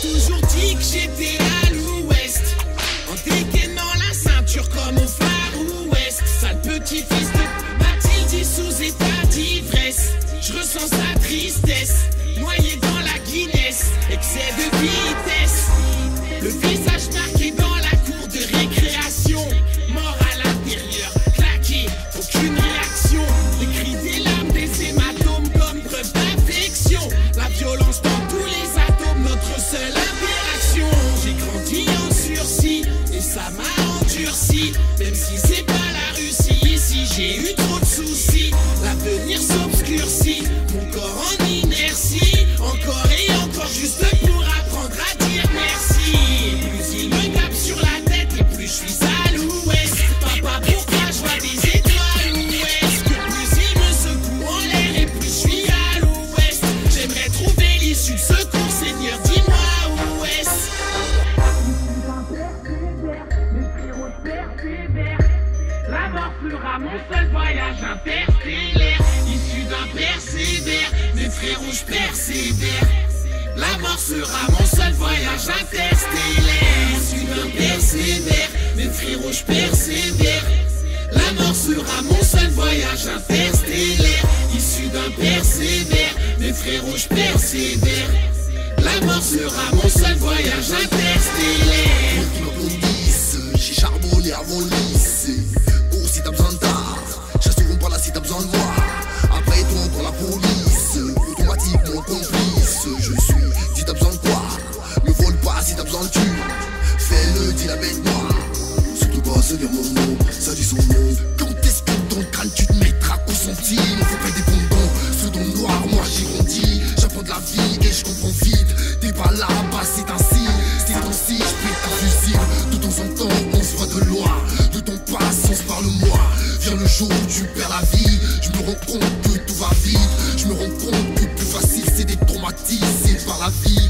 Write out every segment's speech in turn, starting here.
toujours dit que j'étais à l'ouest. En dégainant la ceinture comme au Far West. Sale petit fils de Mathilde sous état d'ivresse. Je ressens sa tristesse, noyé dans la Guinness. Excès de vitesse, le visage marqué si c'est pas la Russie ici, j'ai eu trop de soucis. L'avenir s'obscurcit, Fera mon seul voyage interstellaire. Issu d'un persévère, mes frérots, je persévère. La mort sera mon seul voyage interstellaire. Issu d'un persévère, mes frérots, je persévère. La mort sera mon seul voyage interstellaire. Issu d'un persévère, mes frérots, je persévère. La mort sera mon seul voyage interstellaire. La mon nom, ça dit son nom. Quand est-ce que ton crâne tu te mettras au centime? On fait pas des bonbons, ceux dans le noir, moi j'y. J'apprends de la vie et je comprends vite. T'es pas là, bah c'est ainsi. C'est ainsi, je pète ta fusible. De temps en temps, on se voit de loin. De ton passe, on se parle moi. Vient le jour où tu perds la vie. Je me rends compte que tout va vite. Je me rends compte que plus facile c'est d'être traumatisé par la vie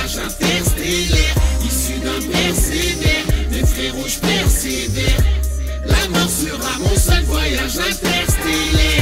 voyage interstellaire. Issu d'un persévère, mes frérots, je persévère. La mort sera mon seul voyage interstellaire.